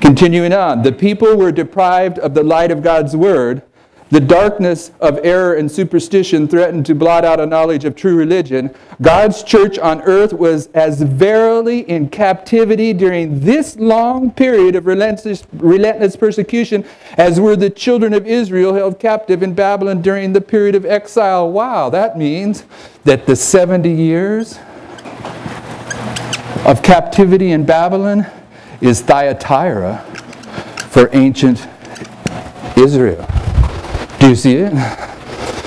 Continuing on, the people were deprived of the light of God's word the darkness of error and superstition threatened to blot out a knowledge of true religion. God's church on earth was as verily in captivity during this long period of relentless, relentless persecution as were the children of Israel held captive in Babylon during the period of exile. Wow, that means that the 70 years of captivity in Babylon is Thyatira for ancient Israel. Do you see it?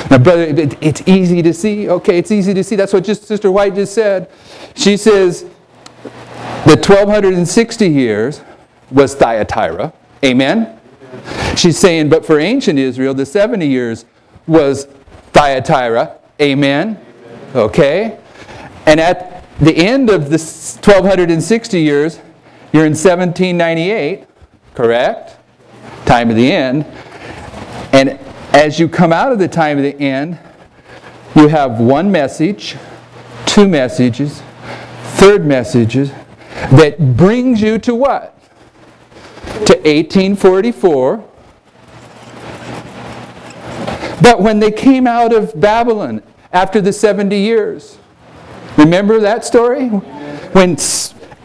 Now, brother, it, it's easy to see. Okay, it's easy to see. That's what just Sister White just said. She says the 1260 years was Thyatira. Amen? She's saying, but for ancient Israel, the 70 years was Thyatira. Amen? Okay? And at the end of the 1260 years, you're in 1798, correct? Time of the end. And as you come out of the time of the end, you have one message, two messages, third messages that brings you to what? To 1844. But when they came out of Babylon after the 70 years, remember that story? When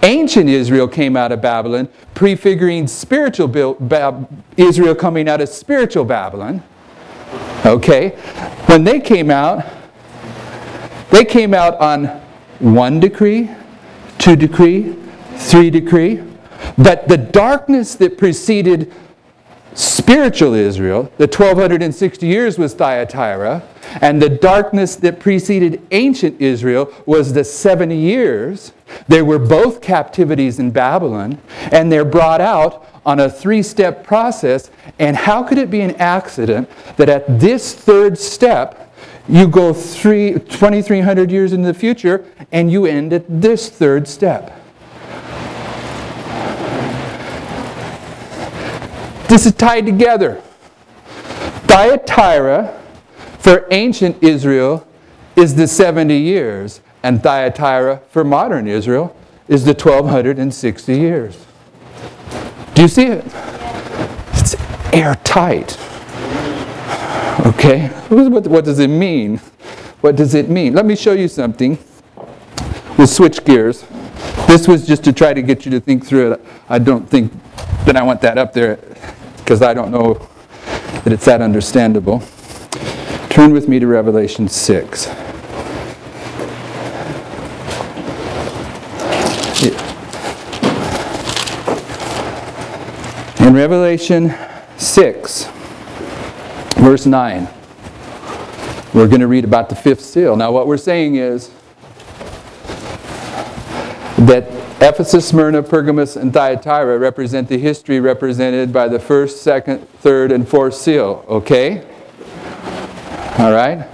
ancient Israel came out of Babylon, prefiguring spiritual Israel coming out of spiritual Babylon, Okay? When they came out, they came out on one decree, two decree, three decree. But the darkness that preceded spiritual Israel, the 1260 years was Thyatira, and the darkness that preceded ancient Israel was the 70 years. They were both captivities in Babylon, and they're brought out on a three step process. And how could it be an accident that at this third step, you go three, 2,300 years into the future and you end at this third step? This is tied together. Thyatira for ancient Israel is the 70 years, and Thyatira for modern Israel is the 1260 years. Do you see it? It's airtight. Okay? What, does it mean? What does it mean? Let me show you something. We'll switch gears. This was just to try to get you to think through it. I don't think that I want that up there because I don't know that it's that understandable. Turn with me to Revelation 6. In Revelation 6, verse 9, we're going to read about the fifth seal. Now, what we're saying is that Ephesus, Smyrna, Pergamos, and Thyatira represent the history represented by the first, second, third, and fourth seal. Okay? All right?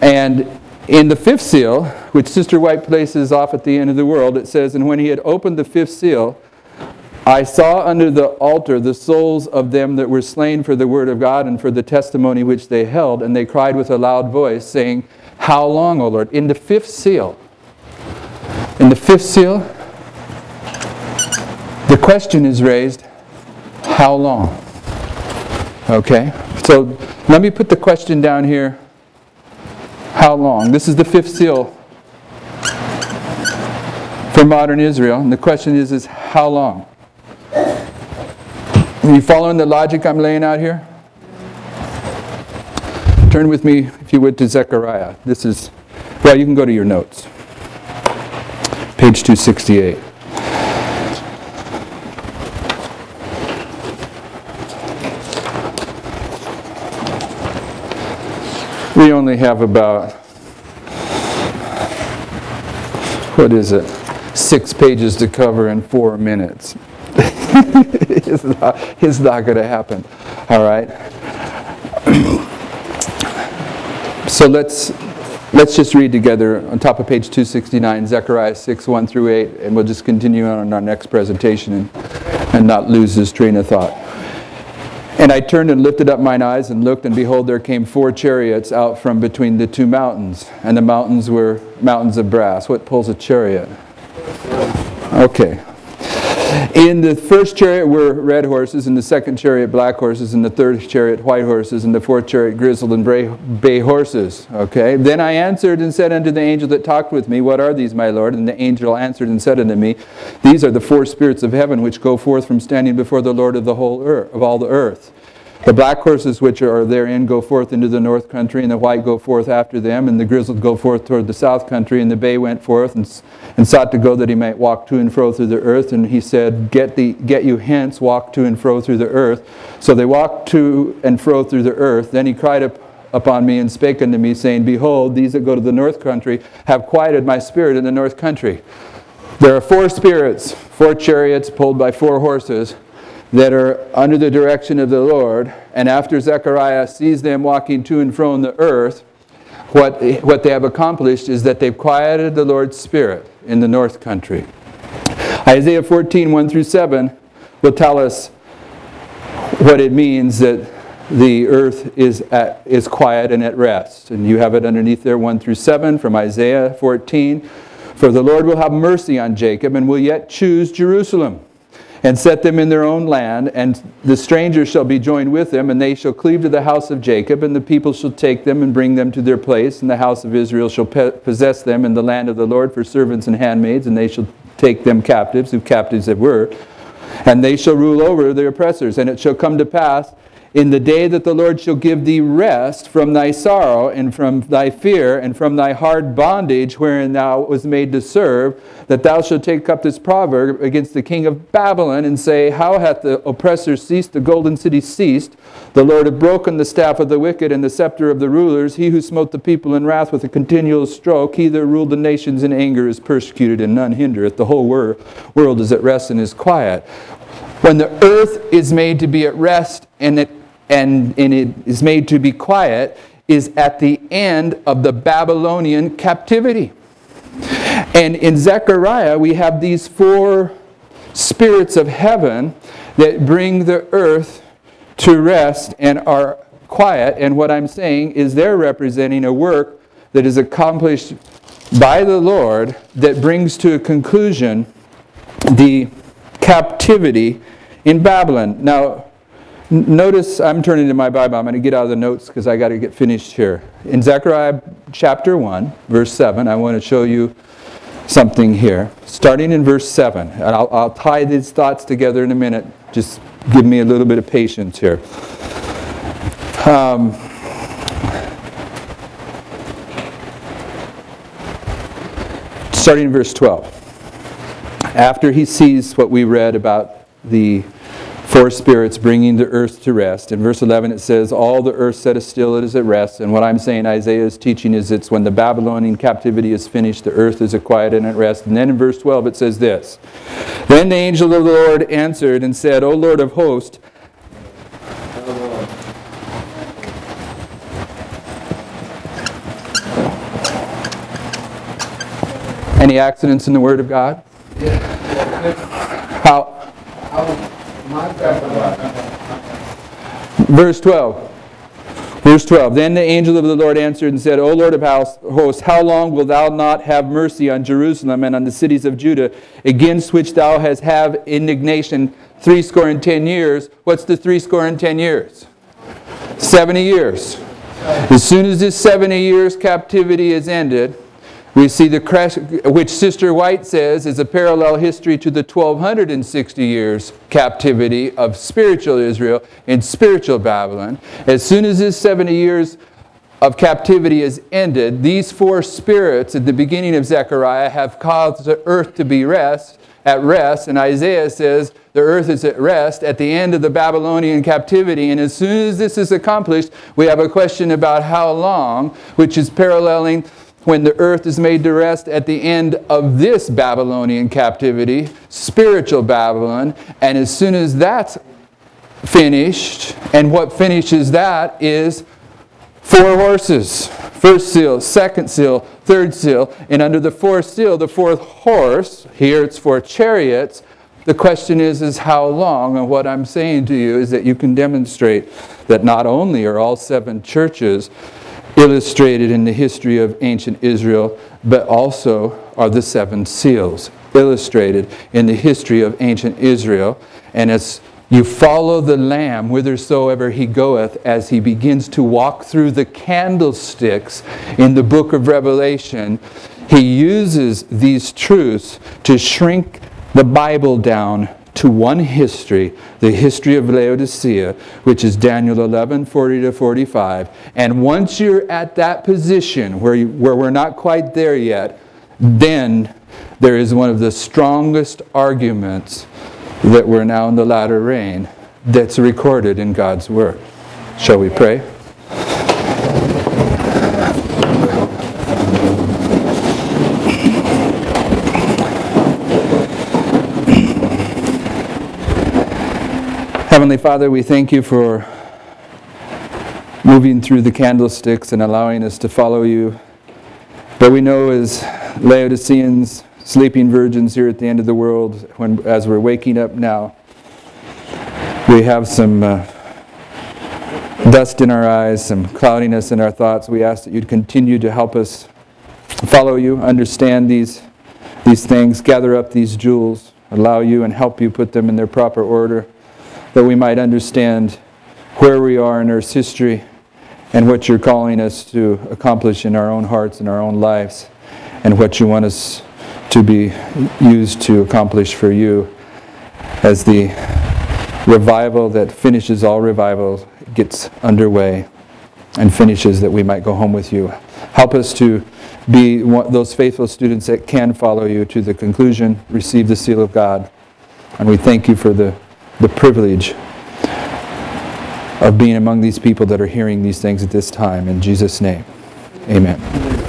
And in the fifth seal, which Sister White places off at the end of the world, it says, And when he had opened the fifth seal, I saw under the altar the souls of them that were slain for the word of God and for the testimony which they held, and they cried with a loud voice, saying, How long, O Lord? In the fifth seal, in the fifth seal, the question is raised, How long? Okay, so let me put the question down here. How long? This is the fifth seal for modern Israel, and the question is, is how long? Are you following the logic I'm laying out here? Turn with me, if you would, to Zechariah. This is, well, you can go to your notes. Page 268. We only have about, what is it, six pages to cover in four minutes. [laughs] it's not, it's not going to happen. All right. [clears throat] so let's let's just read together on top of page 269, Zechariah 6, 1 through 8, and we'll just continue on in our next presentation and, and not lose this train of thought. And I turned and lifted up mine eyes and looked, and behold, there came four chariots out from between the two mountains. And the mountains were mountains of brass. What pulls a chariot? Okay. In the first chariot were red horses, in the second chariot black horses, in the third chariot white horses, in the fourth chariot grizzled and bay horses. Okay. Then I answered and said unto the angel that talked with me, What are these, my Lord? And the angel answered and said unto me, These are the four spirits of heaven which go forth from standing before the Lord of the whole earth, of all the earth. The black horses which are therein go forth into the north country, and the white go forth after them, and the grizzled go forth toward the south country. And the bay went forth and, and sought to go that he might walk to and fro through the earth. And he said, Get, the, get you hence, walk to and fro through the earth. So they walked to and fro through the earth. Then he cried up upon me and spake unto me, saying, Behold, these that go to the north country have quieted my spirit in the north country. There are four spirits, four chariots pulled by four horses that are under the direction of the Lord. And after Zechariah sees them walking to and fro on the earth, what, what they have accomplished is that they've quieted the Lord's Spirit in the north country. Isaiah 14, 1 through 7 will tell us what it means that the earth is, at, is quiet and at rest. And you have it underneath there, 1 through 7 from Isaiah 14. For the Lord will have mercy on Jacob and will yet choose Jerusalem and set them in their own land, and the strangers shall be joined with them, and they shall cleave to the house of Jacob, and the people shall take them and bring them to their place, and the house of Israel shall possess them in the land of the Lord for servants and handmaids, and they shall take them captives, who captives they were, and they shall rule over their oppressors. And it shall come to pass in the day that the Lord shall give thee rest from thy sorrow and from thy fear and from thy hard bondage wherein thou was made to serve, that thou shalt take up this proverb against the king of Babylon and say, How hath the oppressor ceased, the golden city ceased? The Lord hath broken the staff of the wicked and the scepter of the rulers. He who smote the people in wrath with a continual stroke, he that ruled the nations in anger is persecuted and none hindereth. The whole wor- world is at rest and is quiet. When the earth is made to be at rest and it and, and it is made to be quiet is at the end of the Babylonian captivity. And in Zechariah, we have these four spirits of heaven that bring the earth to rest and are quiet. And what I'm saying is they're representing a work that is accomplished by the Lord that brings to a conclusion the captivity in Babylon. Now, Notice I'm turning to my Bible. I'm going to get out of the notes because I got to get finished here. In Zechariah chapter 1, verse 7, I want to show you something here. Starting in verse 7. And I'll, I'll tie these thoughts together in a minute. Just give me a little bit of patience here. Um, starting in verse 12. After he sees what we read about the four spirits bringing the earth to rest. In verse 11 it says, All the earth setteth still, it is at rest. And what I'm saying Isaiah is teaching is it's when the Babylonian captivity is finished, the earth is quiet and at rest. And then in verse 12 it says this Then the angel of the Lord answered and said, O Lord of hosts, Any accidents in the Word of God? How? Verse 12. Verse 12. Then the angel of the Lord answered and said, O Lord of hosts, how long wilt thou not have mercy on Jerusalem and on the cities of Judah, against which thou hast have indignation threescore and ten years? What's the threescore and ten years? 70 years. As soon as this 70 years captivity is ended, we see the crash, which Sister White says is a parallel history to the 1260 years captivity of spiritual Israel in spiritual Babylon. As soon as this 70 years of captivity is ended, these four spirits at the beginning of Zechariah have caused the earth to be rest at rest, and Isaiah says the earth is at rest at the end of the Babylonian captivity. And as soon as this is accomplished, we have a question about how long, which is paralleling when the earth is made to rest at the end of this Babylonian captivity, spiritual Babylon. And as soon as that's finished, and what finishes that is four horses. First seal, second seal, third seal. And under the fourth seal, the fourth horse, here it's four chariots. The question is, is how long? And what I'm saying to you is that you can demonstrate that not only are all seven churches illustrated in the history of ancient Israel, but also are the seven seals illustrated in the history of ancient Israel. And as you follow the Lamb whithersoever he goeth as he begins to walk through the candlesticks in the book of Revelation. He uses these truths to shrink the Bible down to one history, the history of Laodicea, which is Daniel 11, 40 to 45. And once you're at that position where, you, where we're not quite there yet, then there is one of the strongest arguments that we're now in the latter rain that's recorded in God's Word. Shall we pray? Father, we thank you for moving through the candlesticks and allowing us to follow you. But we know as Laodiceans, sleeping virgins here at the end of the world, when, as we're waking up now, we have some uh, dust in our eyes, some cloudiness in our thoughts. We ask that you'd continue to help us follow you, understand these, these things, gather up these jewels, allow you and help you put them in their proper order, that we might understand where we are in Earth's history and what you're calling us to accomplish in our own hearts and our own lives, and what you want us to be used to accomplish for you as the revival that finishes all revival gets underway and finishes that we might go home with you. Help us to be those faithful students that can follow you to the conclusion, receive the seal of God. And we thank you for the, the privilege of being among these people that are hearing these things at this time. In Jesus' name, amen.